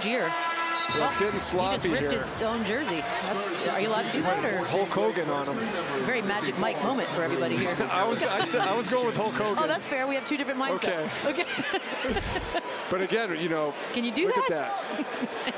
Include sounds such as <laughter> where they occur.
Jeer. Well, it's getting sloppy He just ripped here. his own jersey. That's, are you allowed to do that? Or Hulk Hogan on him. very magic Mike moment for everybody here. <laughs> I was I, said, I was going with Hulk oh, Hogan. Oh, that's fair. We have two different mindsets. Okay. Okay. <laughs> But again, you know, Can you do look that? at that. <laughs>